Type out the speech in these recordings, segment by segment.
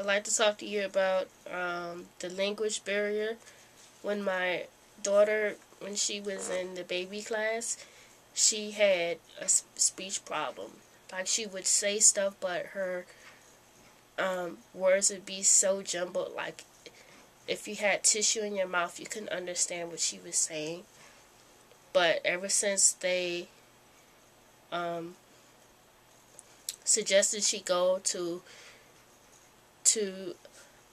I'd like to talk to you about um, the language barrier. When my daughter, when she was in the baby class, she had a speech problem. Like she would say stuff, but her um, words would be so jumbled. Like if you had tissue in your mouth, you couldn't understand what she was saying. But ever since they um, suggested she go to to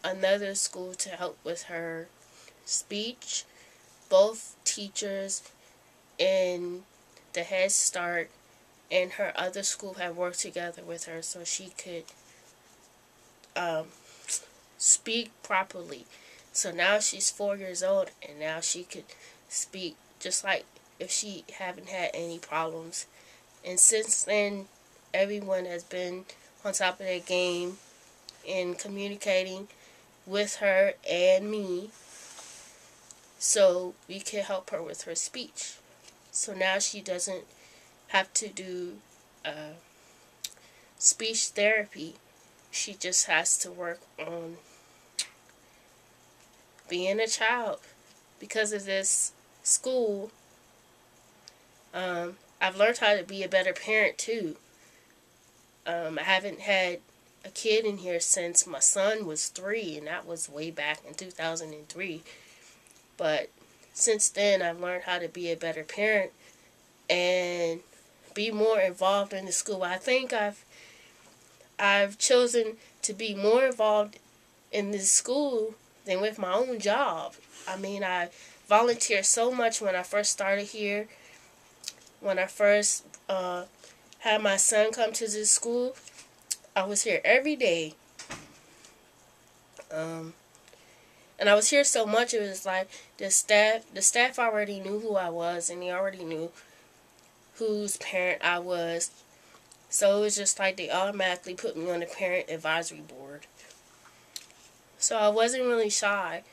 another school to help with her speech. Both teachers in the Head Start and her other school had worked together with her so she could um, speak properly. So now she's four years old and now she could speak just like if she haven't had any problems. And since then, everyone has been on top of their game in communicating with her and me so we can help her with her speech. So now she doesn't have to do uh, speech therapy. She just has to work on being a child. Because of this school, um, I've learned how to be a better parent too. Um, I haven't had a kid in here since my son was three, and that was way back in 2003. But since then, I've learned how to be a better parent and be more involved in the school. I think I've I've chosen to be more involved in this school than with my own job. I mean, I volunteered so much when I first started here. When I first uh, had my son come to this school, I was here every day. Um, and I was here so much it was like the staff the staff already knew who I was and they already knew whose parent I was. So it was just like they automatically put me on the parent advisory board. So I wasn't really shy.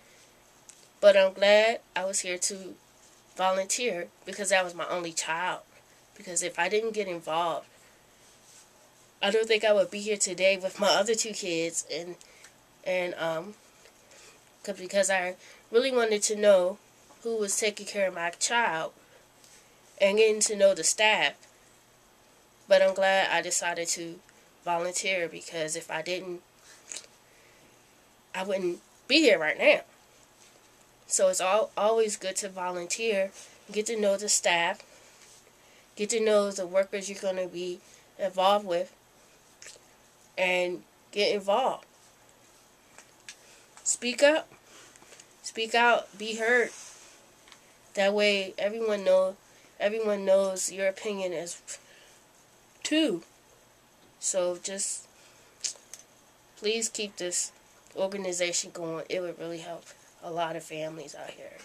But I'm glad I was here to volunteer because that was my only child. Because if I didn't get involved, I don't think I would be here today with my other two kids and and um because I really wanted to know who was taking care of my child and getting to know the staff. But I'm glad I decided to volunteer because if I didn't I wouldn't be here right now. So it's all, always good to volunteer, get to know the staff, get to know the workers you're going to be involved with, and get involved. Speak up. Speak out. Be heard. That way everyone know everyone knows your opinion is too. So just please keep this organization going. It would really help a lot of families out here.